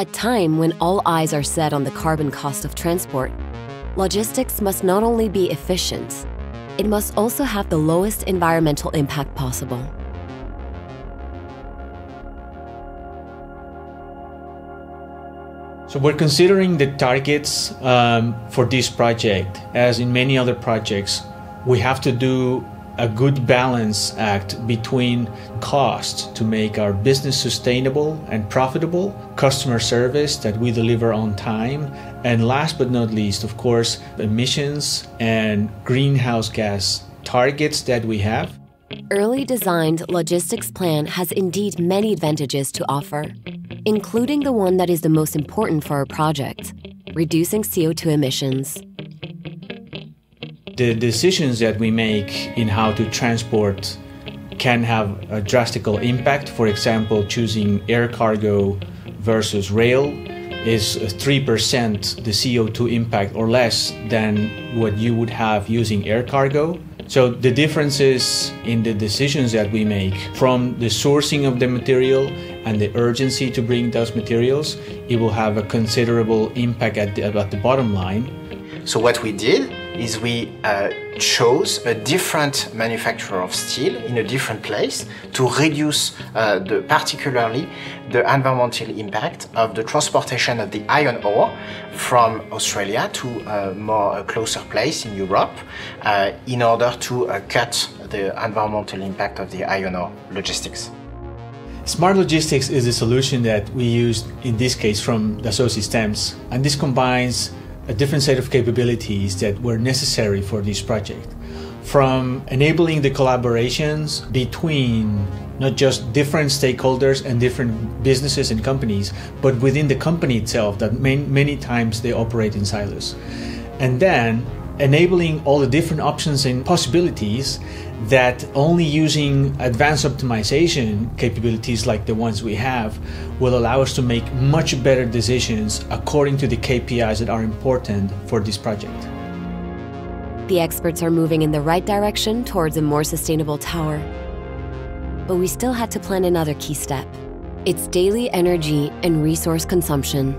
a time when all eyes are set on the carbon cost of transport, logistics must not only be efficient, it must also have the lowest environmental impact possible. So we're considering the targets um, for this project, as in many other projects, we have to do a good balance act between cost to make our business sustainable and profitable, customer service that we deliver on time, and last but not least, of course, emissions and greenhouse gas targets that we have. Early designed logistics plan has indeed many advantages to offer including the one that is the most important for our project reducing CO2 emissions. The decisions that we make in how to transport can have a drastical impact. For example, choosing air cargo versus rail is 3% the CO2 impact or less than what you would have using air cargo. So the differences in the decisions that we make from the sourcing of the material and the urgency to bring those materials, it will have a considerable impact at the, at the bottom line. So what we did is we uh, chose a different manufacturer of steel in a different place to reduce uh, the, particularly the environmental impact of the transportation of the iron ore from Australia to a more a closer place in Europe uh, in order to uh, cut the environmental impact of the iron ore logistics. Smart logistics is a solution that we used in this case from Dassault Systèmes, and this combines a different set of capabilities that were necessary for this project. From enabling the collaborations between not just different stakeholders and different businesses and companies, but within the company itself, that many, many times they operate in silos. And then enabling all the different options and possibilities that only using advanced optimization capabilities like the ones we have will allow us to make much better decisions according to the KPIs that are important for this project. The experts are moving in the right direction towards a more sustainable tower. But we still had to plan another key step its daily energy and resource consumption.